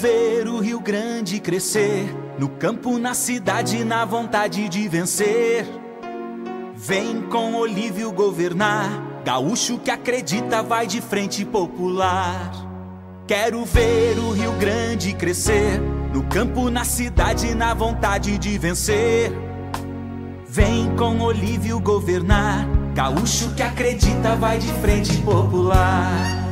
ver o Rio Grande crescer, no campo, na cidade, na vontade de vencer. Vem com Olívio governar, gaúcho que acredita vai de frente popular. Quero ver o Rio Grande crescer, no campo, na cidade, na vontade de vencer. Vem com Olívio governar, gaúcho que acredita vai de frente popular.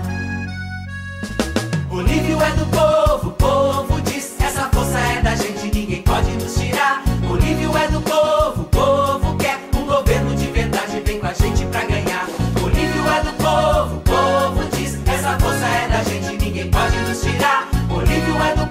força é da gente, ninguém pode nos tirar. Bolívio é do